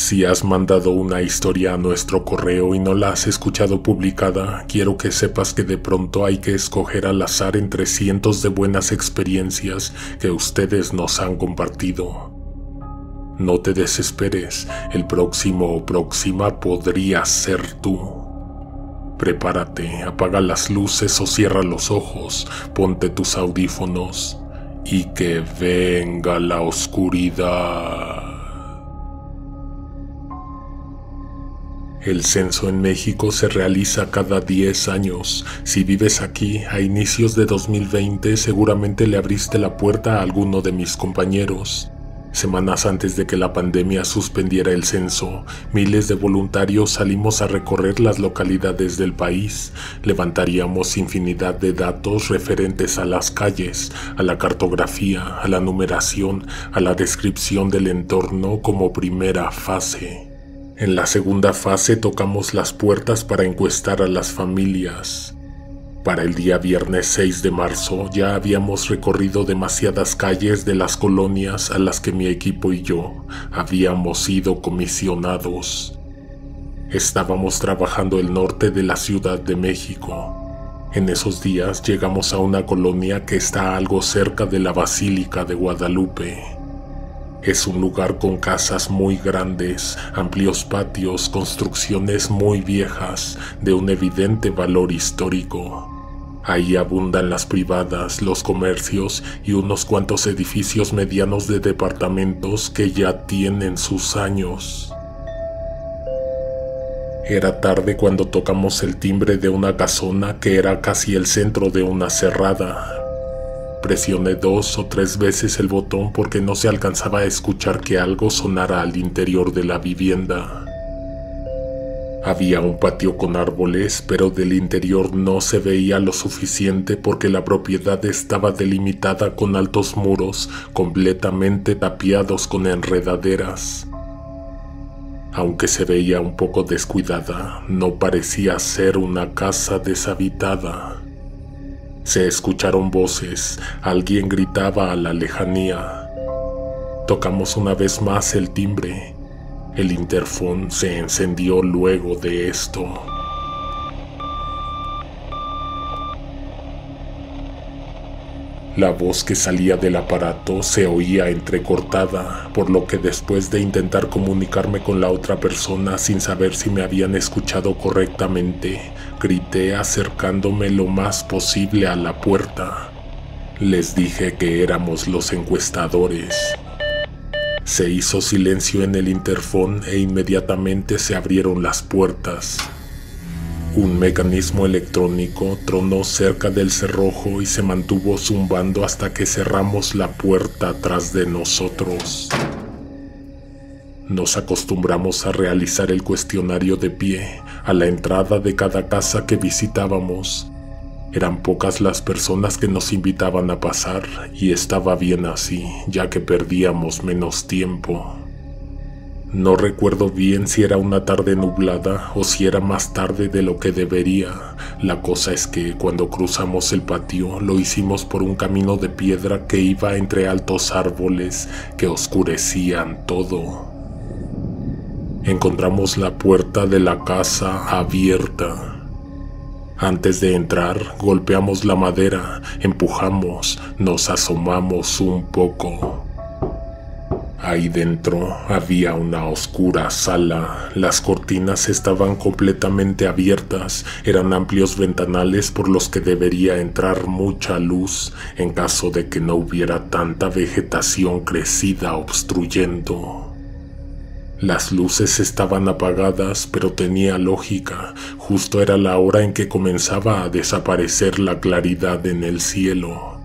Si has mandado una historia a nuestro correo y no la has escuchado publicada, quiero que sepas que de pronto hay que escoger al azar entre cientos de buenas experiencias que ustedes nos han compartido. No te desesperes, el próximo o próxima podría ser tú. Prepárate, apaga las luces o cierra los ojos, ponte tus audífonos y que venga la oscuridad. El censo en México se realiza cada 10 años. Si vives aquí a inicios de 2020 seguramente le abriste la puerta a alguno de mis compañeros. Semanas antes de que la pandemia suspendiera el censo, miles de voluntarios salimos a recorrer las localidades del país. Levantaríamos infinidad de datos referentes a las calles, a la cartografía, a la numeración, a la descripción del entorno como primera fase. En la segunda fase tocamos las puertas para encuestar a las familias. Para el día viernes 6 de marzo ya habíamos recorrido demasiadas calles de las colonias a las que mi equipo y yo habíamos sido comisionados. Estábamos trabajando el norte de la Ciudad de México. En esos días llegamos a una colonia que está algo cerca de la Basílica de Guadalupe. Es un lugar con casas muy grandes, amplios patios, construcciones muy viejas, de un evidente valor histórico. Ahí abundan las privadas, los comercios y unos cuantos edificios medianos de departamentos que ya tienen sus años. Era tarde cuando tocamos el timbre de una casona que era casi el centro de una cerrada, Presioné dos o tres veces el botón porque no se alcanzaba a escuchar que algo sonara al interior de la vivienda. Había un patio con árboles, pero del interior no se veía lo suficiente porque la propiedad estaba delimitada con altos muros completamente tapiados con enredaderas. Aunque se veía un poco descuidada, no parecía ser una casa deshabitada. Se escucharon voces, alguien gritaba a la lejanía. Tocamos una vez más el timbre. El interfón se encendió luego de esto. La voz que salía del aparato se oía entrecortada, por lo que después de intentar comunicarme con la otra persona sin saber si me habían escuchado correctamente, grité acercándome lo más posible a la puerta. Les dije que éramos los encuestadores. Se hizo silencio en el interfón e inmediatamente se abrieron las puertas. Un mecanismo electrónico tronó cerca del cerrojo y se mantuvo zumbando hasta que cerramos la puerta tras de nosotros. Nos acostumbramos a realizar el cuestionario de pie a la entrada de cada casa que visitábamos. Eran pocas las personas que nos invitaban a pasar y estaba bien así, ya que perdíamos menos tiempo. No recuerdo bien si era una tarde nublada o si era más tarde de lo que debería. La cosa es que cuando cruzamos el patio lo hicimos por un camino de piedra que iba entre altos árboles que oscurecían todo. Encontramos la puerta de la casa abierta. Antes de entrar, golpeamos la madera, empujamos, nos asomamos un poco. Ahí dentro había una oscura sala. Las cortinas estaban completamente abiertas. Eran amplios ventanales por los que debería entrar mucha luz en caso de que no hubiera tanta vegetación crecida obstruyendo. Las luces estaban apagadas, pero tenía lógica. Justo era la hora en que comenzaba a desaparecer la claridad en el cielo.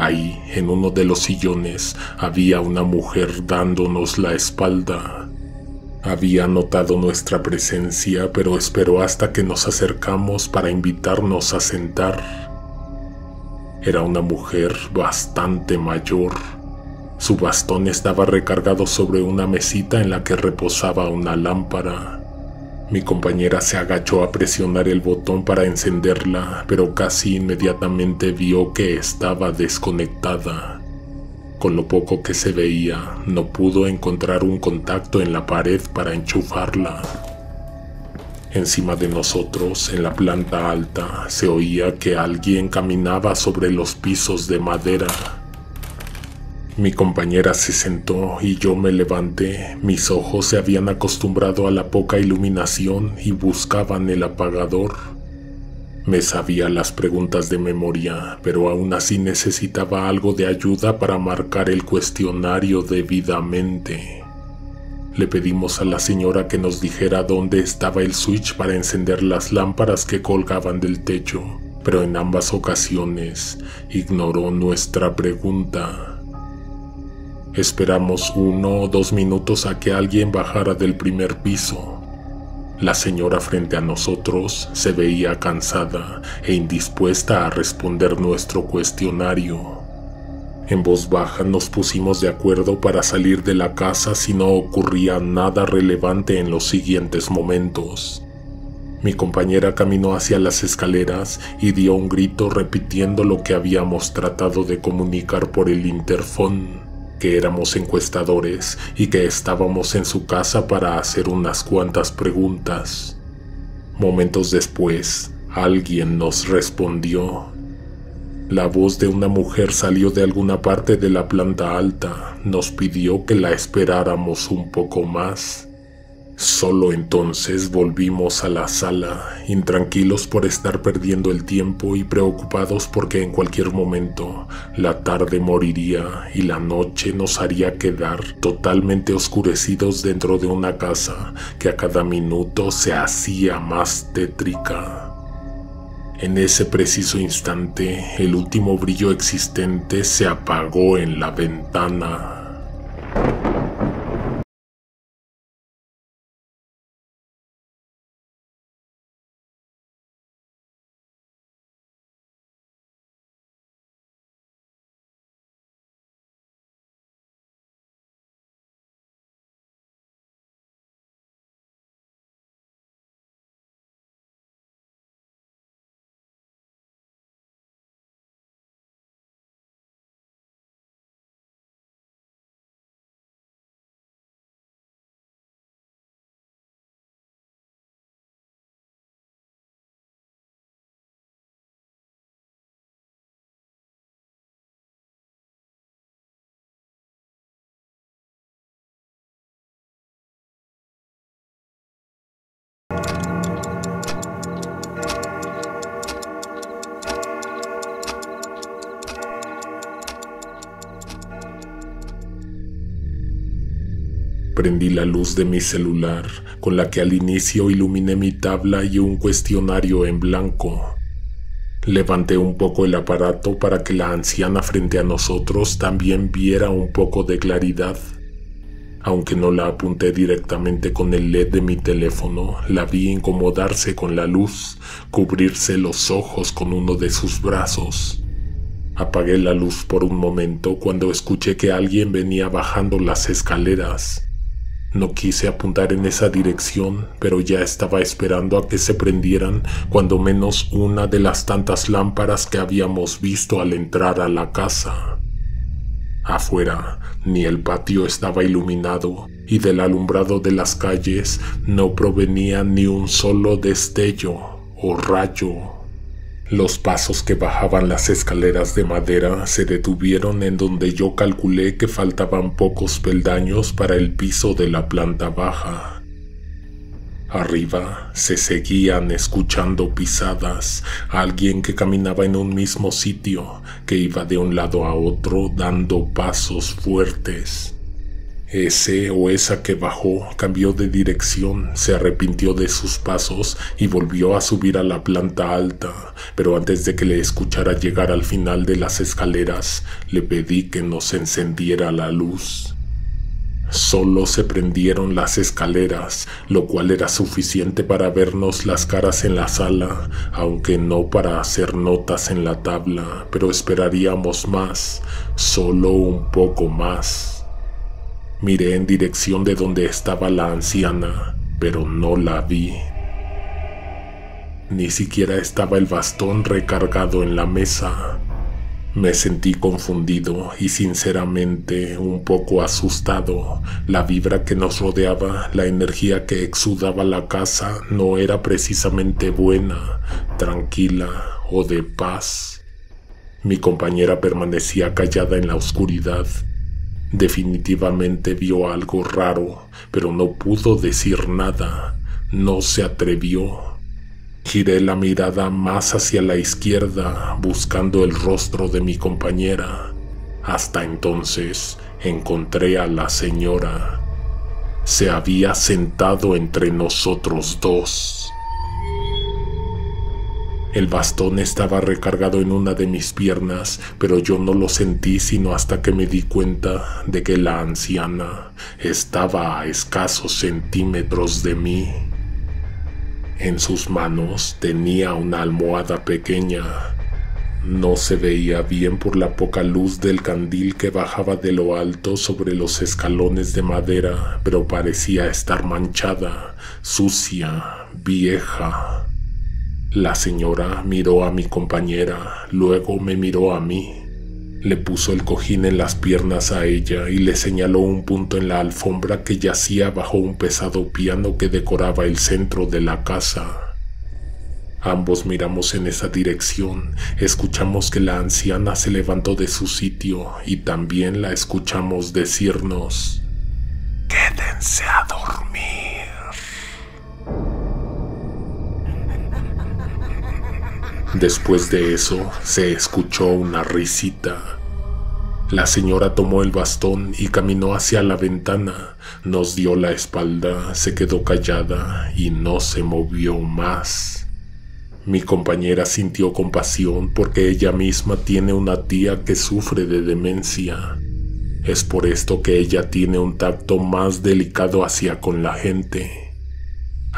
Ahí, en uno de los sillones, había una mujer dándonos la espalda. Había notado nuestra presencia, pero esperó hasta que nos acercamos para invitarnos a sentar. Era una mujer bastante mayor. Su bastón estaba recargado sobre una mesita en la que reposaba una lámpara. Mi compañera se agachó a presionar el botón para encenderla, pero casi inmediatamente vio que estaba desconectada. Con lo poco que se veía, no pudo encontrar un contacto en la pared para enchufarla. Encima de nosotros, en la planta alta, se oía que alguien caminaba sobre los pisos de madera. Mi compañera se sentó y yo me levanté. Mis ojos se habían acostumbrado a la poca iluminación y buscaban el apagador. Me sabía las preguntas de memoria, pero aún así necesitaba algo de ayuda para marcar el cuestionario debidamente. Le pedimos a la señora que nos dijera dónde estaba el switch para encender las lámparas que colgaban del techo, pero en ambas ocasiones ignoró nuestra pregunta. Esperamos uno o dos minutos a que alguien bajara del primer piso. La señora frente a nosotros se veía cansada e indispuesta a responder nuestro cuestionario. En voz baja nos pusimos de acuerdo para salir de la casa si no ocurría nada relevante en los siguientes momentos. Mi compañera caminó hacia las escaleras y dio un grito repitiendo lo que habíamos tratado de comunicar por el interfón que éramos encuestadores y que estábamos en su casa para hacer unas cuantas preguntas. Momentos después, alguien nos respondió. La voz de una mujer salió de alguna parte de la planta alta, nos pidió que la esperáramos un poco más. Solo entonces volvimos a la sala, intranquilos por estar perdiendo el tiempo y preocupados porque en cualquier momento la tarde moriría y la noche nos haría quedar totalmente oscurecidos dentro de una casa que a cada minuto se hacía más tétrica. En ese preciso instante, el último brillo existente se apagó en la ventana. Prendí la luz de mi celular, con la que al inicio iluminé mi tabla y un cuestionario en blanco. Levanté un poco el aparato para que la anciana frente a nosotros también viera un poco de claridad. Aunque no la apunté directamente con el LED de mi teléfono, la vi incomodarse con la luz, cubrirse los ojos con uno de sus brazos. Apagué la luz por un momento cuando escuché que alguien venía bajando las escaleras. No quise apuntar en esa dirección, pero ya estaba esperando a que se prendieran cuando menos una de las tantas lámparas que habíamos visto al entrar a la casa. Afuera, ni el patio estaba iluminado y del alumbrado de las calles no provenía ni un solo destello o rayo los pasos que bajaban las escaleras de madera se detuvieron en donde yo calculé que faltaban pocos peldaños para el piso de la planta baja. Arriba se seguían escuchando pisadas, alguien que caminaba en un mismo sitio, que iba de un lado a otro dando pasos fuertes. Ese o esa que bajó cambió de dirección, se arrepintió de sus pasos y volvió a subir a la planta alta, pero antes de que le escuchara llegar al final de las escaleras, le pedí que nos encendiera la luz. Solo se prendieron las escaleras, lo cual era suficiente para vernos las caras en la sala, aunque no para hacer notas en la tabla, pero esperaríamos más, solo un poco más. Miré en dirección de donde estaba la anciana, pero no la vi. Ni siquiera estaba el bastón recargado en la mesa. Me sentí confundido y sinceramente un poco asustado. La vibra que nos rodeaba, la energía que exudaba la casa no era precisamente buena, tranquila o de paz. Mi compañera permanecía callada en la oscuridad. Definitivamente vio algo raro, pero no pudo decir nada. No se atrevió. Giré la mirada más hacia la izquierda buscando el rostro de mi compañera. Hasta entonces encontré a la señora. Se había sentado entre nosotros dos. El bastón estaba recargado en una de mis piernas, pero yo no lo sentí sino hasta que me di cuenta de que la anciana estaba a escasos centímetros de mí. En sus manos tenía una almohada pequeña. No se veía bien por la poca luz del candil que bajaba de lo alto sobre los escalones de madera, pero parecía estar manchada, sucia, vieja. La señora miró a mi compañera, luego me miró a mí. Le puso el cojín en las piernas a ella y le señaló un punto en la alfombra que yacía bajo un pesado piano que decoraba el centro de la casa. Ambos miramos en esa dirección, escuchamos que la anciana se levantó de su sitio y también la escuchamos decirnos, Quédense a dormir. Después de eso se escuchó una risita. La señora tomó el bastón y caminó hacia la ventana, nos dio la espalda, se quedó callada y no se movió más. Mi compañera sintió compasión porque ella misma tiene una tía que sufre de demencia. Es por esto que ella tiene un tacto más delicado hacia con la gente.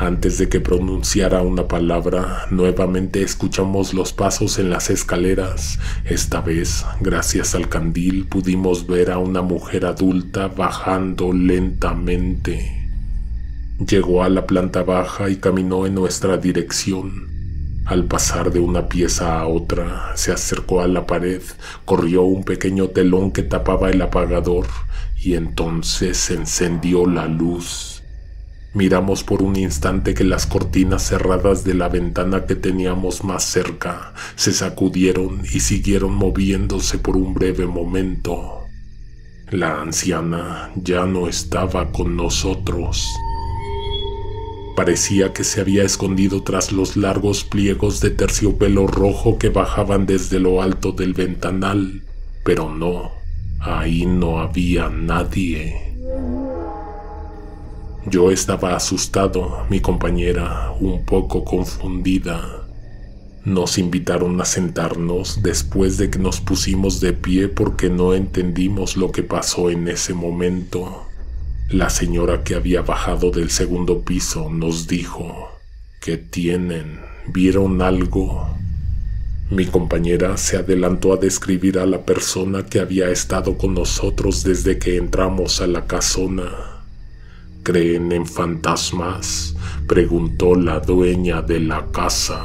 Antes de que pronunciara una palabra, nuevamente escuchamos los pasos en las escaleras. Esta vez, gracias al candil, pudimos ver a una mujer adulta bajando lentamente. Llegó a la planta baja y caminó en nuestra dirección. Al pasar de una pieza a otra, se acercó a la pared, corrió un pequeño telón que tapaba el apagador y entonces encendió la luz. Miramos por un instante que las cortinas cerradas de la ventana que teníamos más cerca se sacudieron y siguieron moviéndose por un breve momento. La anciana ya no estaba con nosotros. Parecía que se había escondido tras los largos pliegos de terciopelo rojo que bajaban desde lo alto del ventanal, pero no, ahí no había nadie. Yo estaba asustado, mi compañera un poco confundida. Nos invitaron a sentarnos después de que nos pusimos de pie porque no entendimos lo que pasó en ese momento. La señora que había bajado del segundo piso nos dijo, ¿qué tienen? ¿Vieron algo? Mi compañera se adelantó a describir a la persona que había estado con nosotros desde que entramos a la casona. ¿Creen en fantasmas? preguntó la dueña de la casa.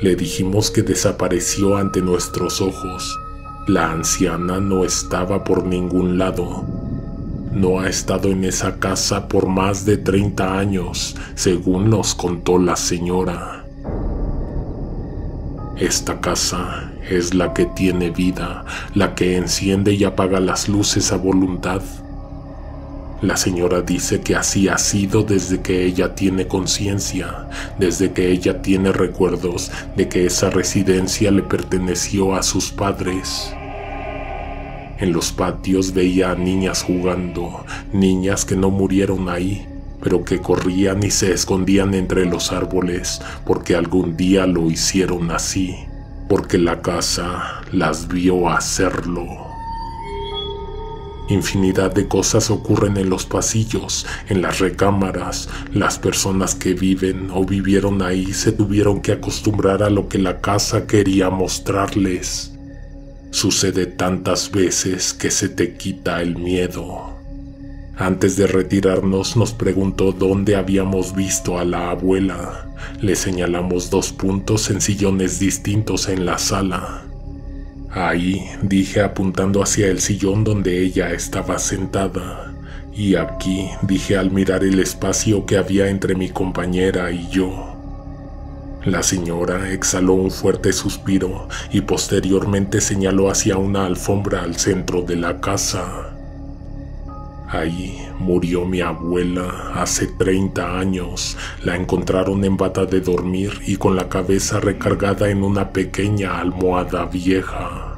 Le dijimos que desapareció ante nuestros ojos. La anciana no estaba por ningún lado. No ha estado en esa casa por más de 30 años, según nos contó la señora. Esta casa es la que tiene vida, la que enciende y apaga las luces a voluntad. La señora dice que así ha sido desde que ella tiene conciencia, desde que ella tiene recuerdos de que esa residencia le perteneció a sus padres. En los patios veía a niñas jugando, niñas que no murieron ahí, pero que corrían y se escondían entre los árboles porque algún día lo hicieron así porque la casa las vio hacerlo. Infinidad de cosas ocurren en los pasillos, en las recámaras. Las personas que viven o vivieron ahí se tuvieron que acostumbrar a lo que la casa quería mostrarles. Sucede tantas veces que se te quita el miedo. Antes de retirarnos nos preguntó dónde habíamos visto a la abuela. Le señalamos dos puntos en sillones distintos en la sala. Ahí, dije apuntando hacia el sillón donde ella estaba sentada. Y aquí, dije al mirar el espacio que había entre mi compañera y yo. La señora exhaló un fuerte suspiro y posteriormente señaló hacia una alfombra al centro de la casa. Ahí murió mi abuela hace 30 años. La encontraron en bata de dormir y con la cabeza recargada en una pequeña almohada vieja.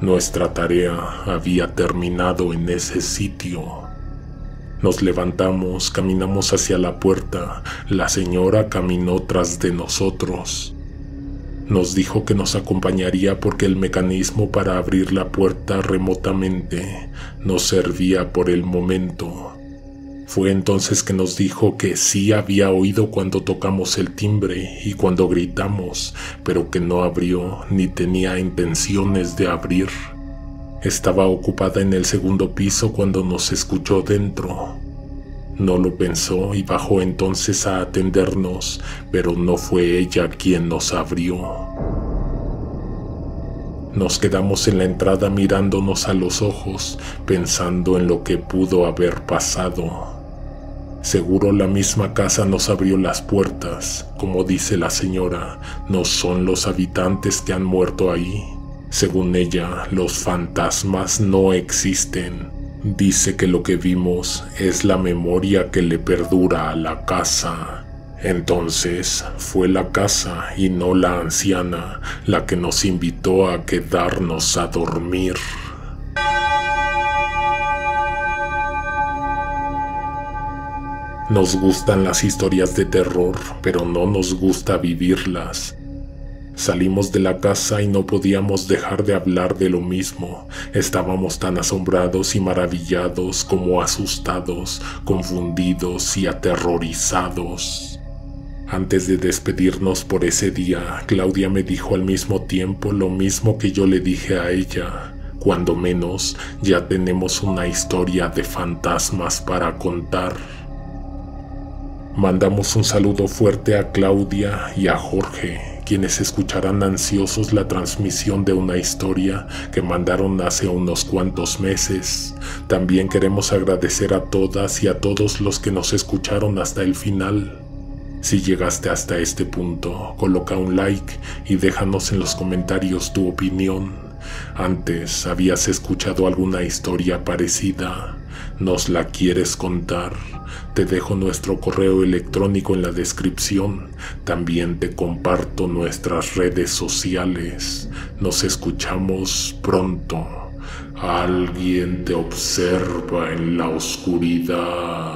Nuestra tarea había terminado en ese sitio. Nos levantamos, caminamos hacia la puerta. La señora caminó tras de nosotros. Nos dijo que nos acompañaría porque el mecanismo para abrir la puerta remotamente no servía por el momento. Fue entonces que nos dijo que sí había oído cuando tocamos el timbre y cuando gritamos, pero que no abrió ni tenía intenciones de abrir. Estaba ocupada en el segundo piso cuando nos escuchó dentro. No lo pensó y bajó entonces a atendernos, pero no fue ella quien nos abrió. Nos quedamos en la entrada mirándonos a los ojos, pensando en lo que pudo haber pasado. Seguro la misma casa nos abrió las puertas. Como dice la señora, no son los habitantes que han muerto ahí. Según ella, los fantasmas no existen. Dice que lo que vimos es la memoria que le perdura a la casa. Entonces fue la casa y no la anciana la que nos invitó a quedarnos a dormir. Nos gustan las historias de terror, pero no nos gusta vivirlas. Salimos de la casa y no podíamos dejar de hablar de lo mismo. Estábamos tan asombrados y maravillados como asustados, confundidos y aterrorizados. Antes de despedirnos por ese día, Claudia me dijo al mismo tiempo lo mismo que yo le dije a ella. Cuando menos, ya tenemos una historia de fantasmas para contar. Mandamos un saludo fuerte a Claudia y a Jorge, quienes escucharán ansiosos la transmisión de una historia que mandaron hace unos cuantos meses. También queremos agradecer a todas y a todos los que nos escucharon hasta el final. Si llegaste hasta este punto, coloca un like y déjanos en los comentarios tu opinión. Antes habías escuchado alguna historia parecida nos la quieres contar, te dejo nuestro correo electrónico en la descripción. También te comparto nuestras redes sociales. Nos escuchamos pronto. Alguien te observa en la oscuridad.